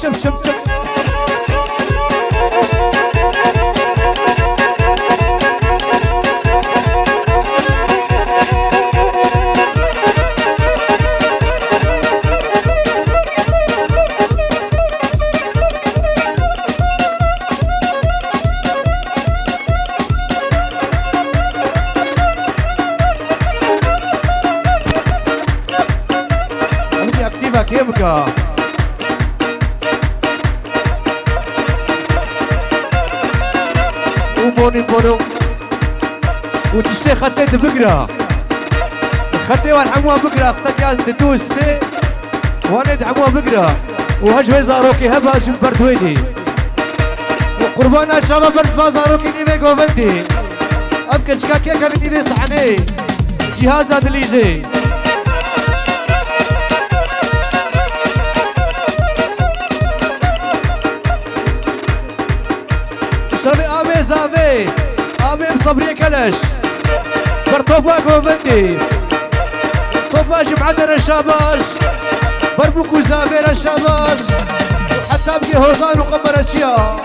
chum chum chum وبوني بونو. وتشتي خطيت بقرة. خطي والحموها بقرة يا تدوس سي. وأنا دعموها بقرة. وهجوي زاروكي هبها شوف بردويدي وقربانا الشباب برد زاروكي نيمي جوفندي ابكى شكاكيا كان نيمي صحني. جهاز ادليزي زافي ابي بصبري كلش. برطوبا جوفندي طوبا جمعة الشاباش بربوكو زافي الشاباش حتى أبكي هوزان وقمر اشياء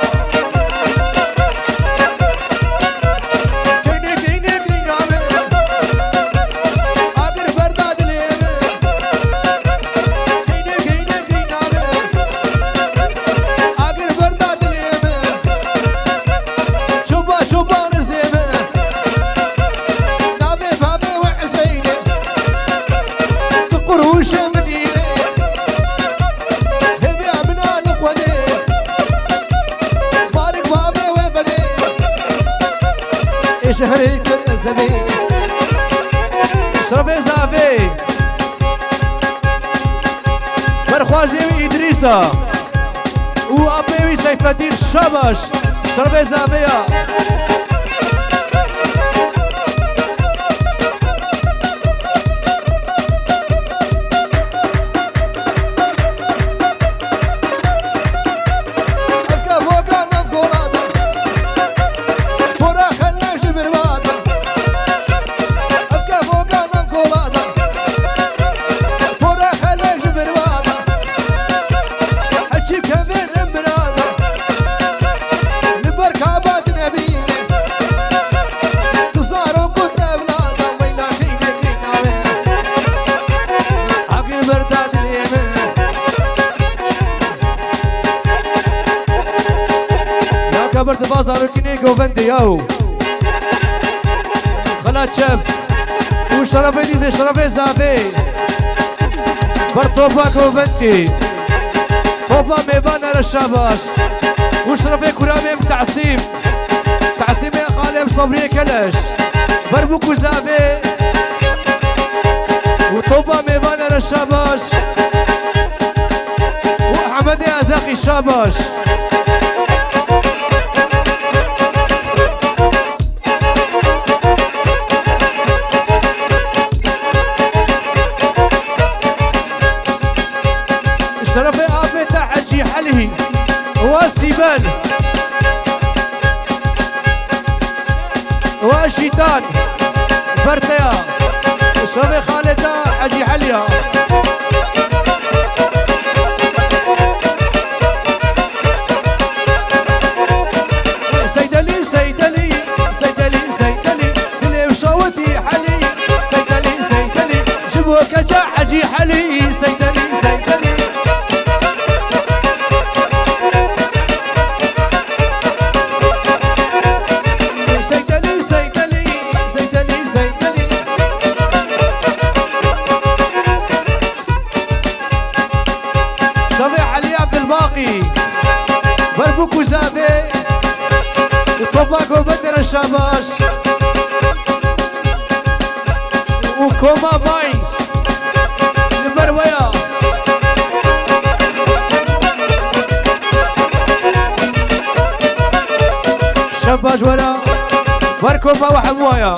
شهري كل زمين اشربي زافي برخوازي وإدريسا وأبي سيف الدين شبش اشربي زافية وشرفي دي شرفي زافي برطوبا جوفندي طوبا ميبانا للشاباش وشرفي كرامي تعصيم تعصيم يا خالم صبري كلش بربوكو زافي وطوبا ميبانا للشاباش وأحمد يا زاقي الشاباش حجي وزافي وطباق وبدر الشباش وكوما باينز المروية شباش ورا بركوما وحموايا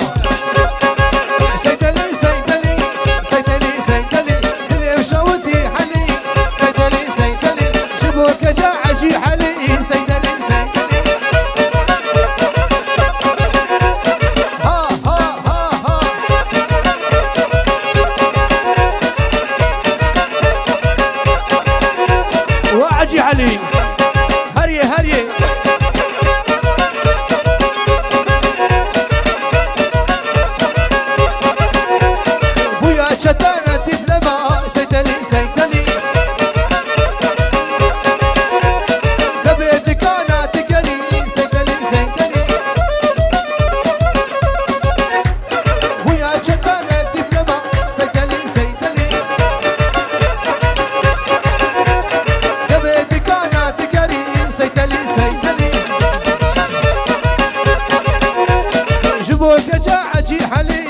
حلي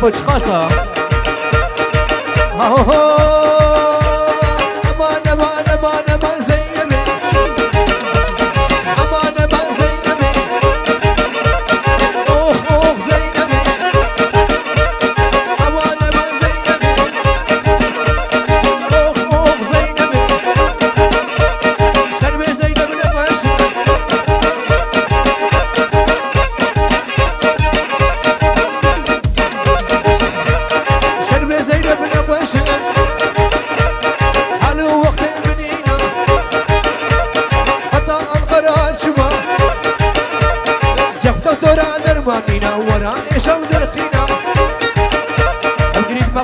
بوش خاصة هو هو امان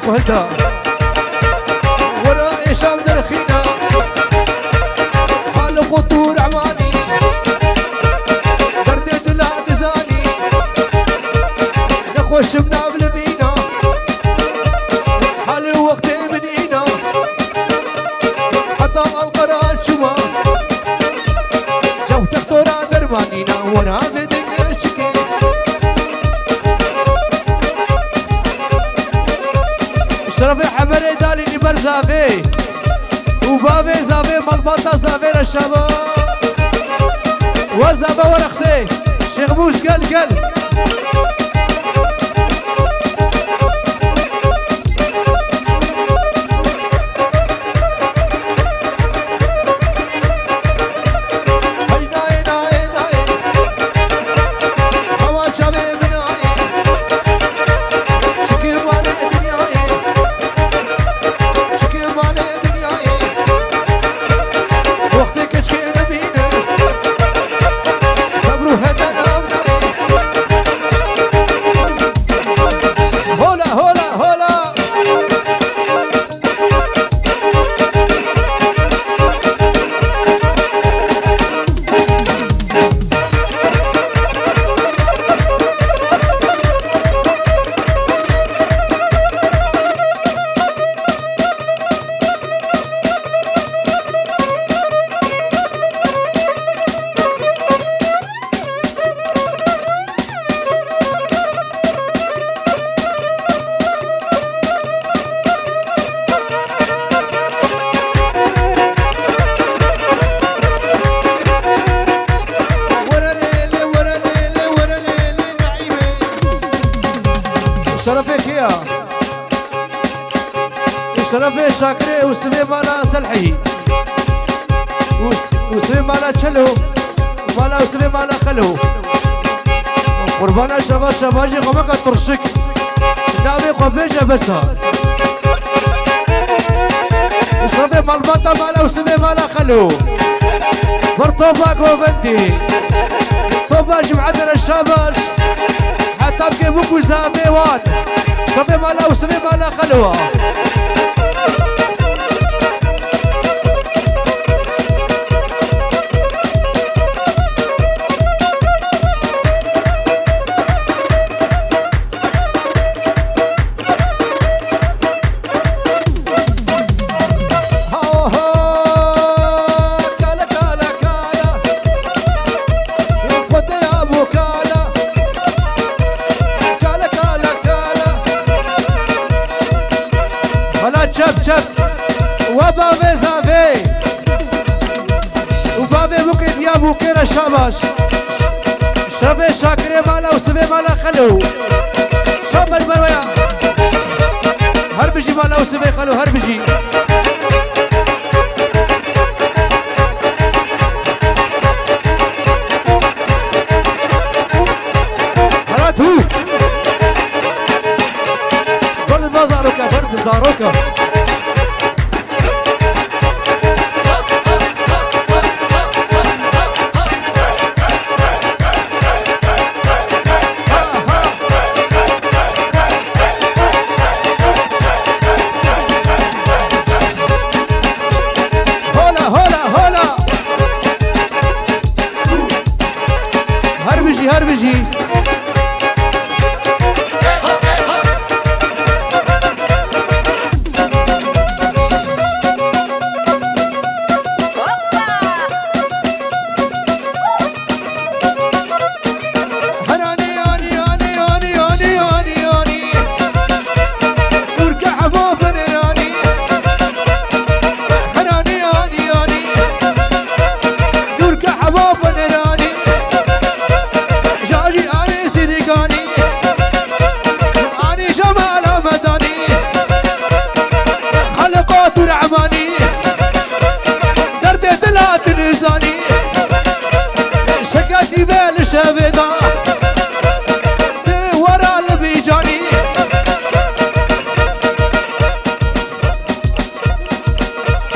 Africa. زافي مالباطا زافي رشابا وزابا ورقسي شيخ بوش قال قال. وسمي مالا سلحي. وس- وسمي مالا تشلو مالا وسمي مالا خلو. قربانا شبا شباجي قمك ترشك. نامي قبيجة بسها شرفي مالبطة مالا وسمي مالا خلو. برطوبة قوبندي طوبة جمعتنا الشاباش. حتى بكي بوكو زابيوان شبي مالا وسمي مالا خلوة بوكي شاباش شربي شاكري مالا وسبي مالا خلو شاب البرويا هربجي مالا وسبي خلو هربجي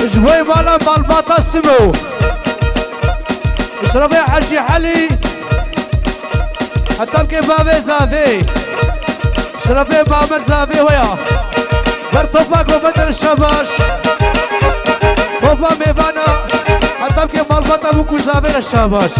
جوي مالا مال باطا السمو اشرب يا حجي حلي. حتى بكي بابي زافي. يا بابا زافي ويا. برطبك وبدر الشباش. طوبا ميبانا حتى بكي مال باطا بكو زافي الشباش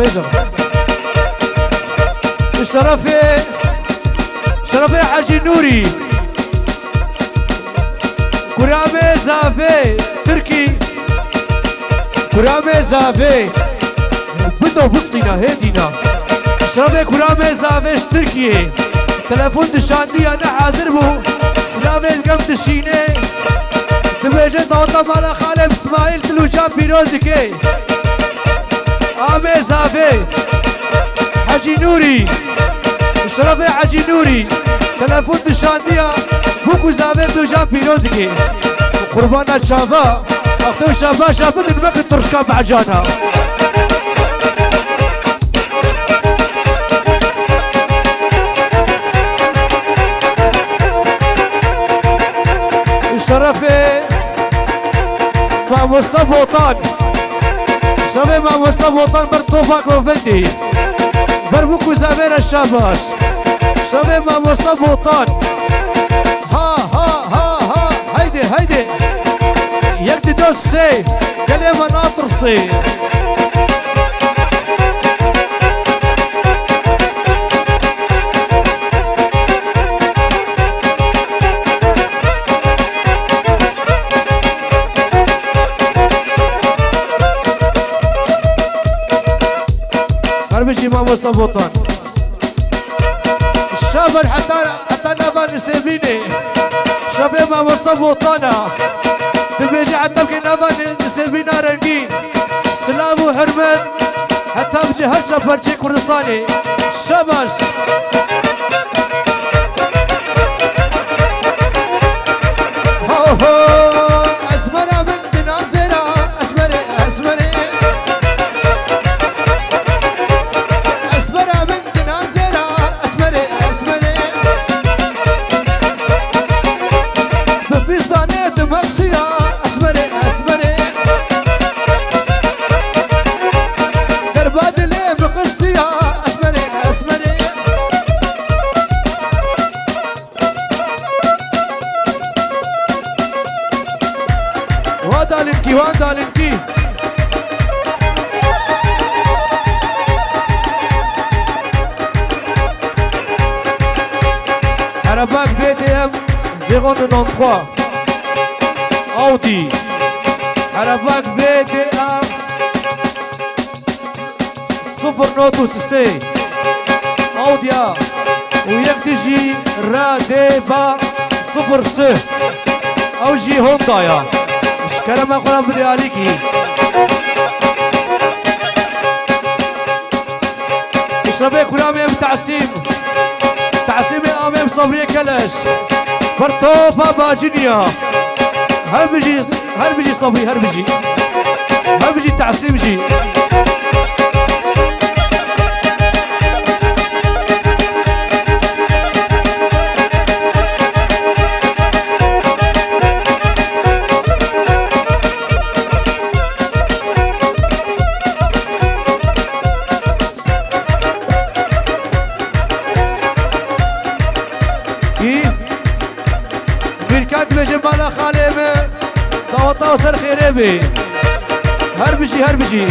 فيزر الشرفي شرفي حاجي نوري. كرامي زافي تركي. كرامي زافي بدو بسطينا هيدينا شرفي كرامي زافي تركي. تلفون دشاندي أنا حاضر بو سلامي قم تشيني تبيجي ضوطة مالا خالب اسماعيل جاب بيروزكي آمي زافي حجي نوري شرفي حجي نوري تلفون دشاندية بوكو زافي جان بيروزكي قربانا شافا اختو شافا شافا دمك ترشكا بعجانا مصطفى وطان شبه مع مصطفى وطن بر طوفاك وفندي بر بوكو زامير الشاباش شبه مع مصطفى وطن ها ها ها ها هيدي هيدي يكدي دوسي كلمة ناطرسي مشي ما مصطفى الشابر حتى حتى نبى نسيبيني ما مصطفى وطنا تبيجي حتى بكي نبى نسيبينا رنجين سلام وحرمت حتى هر شابر كردستاني شابش Audi Arabak VDA صفر نوتوس سي. أوديا. وياك تجي راديبا صفر س أو جي هوندا يا كلام أقول بدي عليكي اشربي كلامي بتعسيم تعسيم. أمام صبري كلاش. فرتو بابا جنيا هل بيجي هل بيجي صبي هل بيجي هل بيجي تعسيم جي. وسر خيري بي هر بشي هر بشي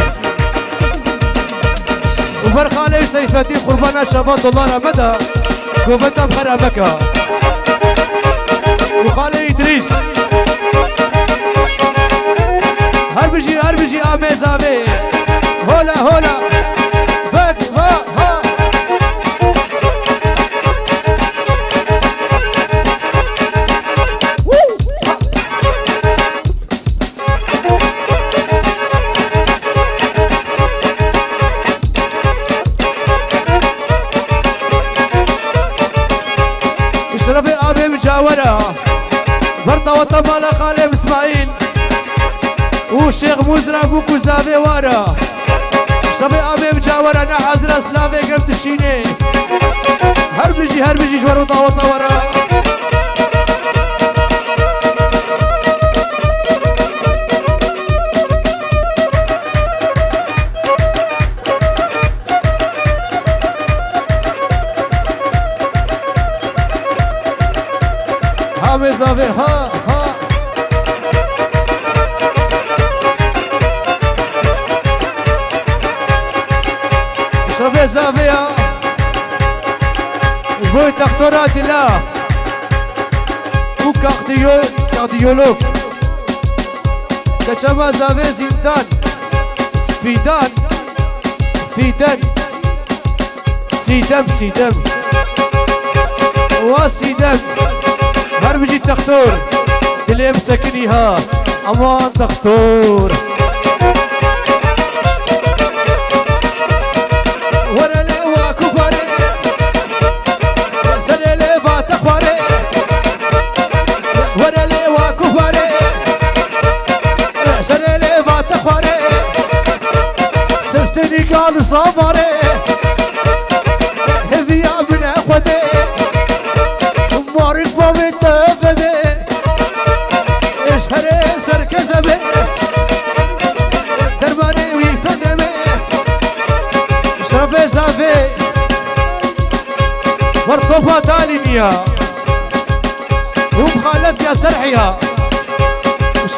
وفرخالي سيفتي قربانا شباب الله مدى قوبتا بخرابك وخالي إدريس. هر بشي هر بشي آمي زامي هولا هولا. ورا برطا وطمالا خالي إسماعيل. وشيخ مزرع بوكو ورا شبي ابي مجاورة أنا حاضر اسلافي قرب تشيني. هر بيجي هر بيجي جوار وطا وطا ورا بوي دكتورات لا و كارديو كارديولوج تشابه زافي زندان سفيدان فيدان سيدم سيدم وسيدم هر بجي دكتور اللي مسكنيها أمان دكتور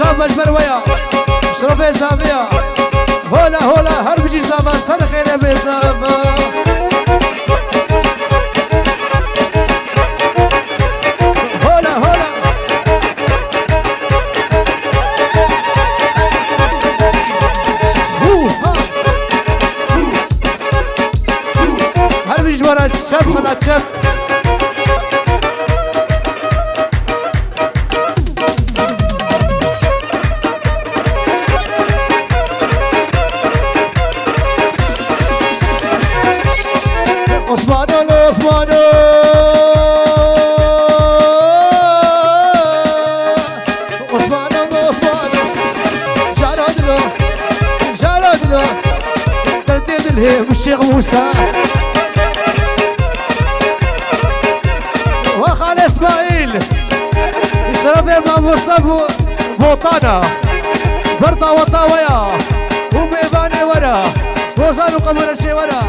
وشاب البروية شرفي صافية هولا هولا هربجي صافا سرخي نبي صافا عثمانو لو عثمانو عثمانو لو عثمانو جارود له جارود له ترديد الهيم الشيخ موسى وخال اسماعيل يشرف ما مصطفى بوطانا برطا وطاويا وميباني ورا وصلوا قبل الشي ورا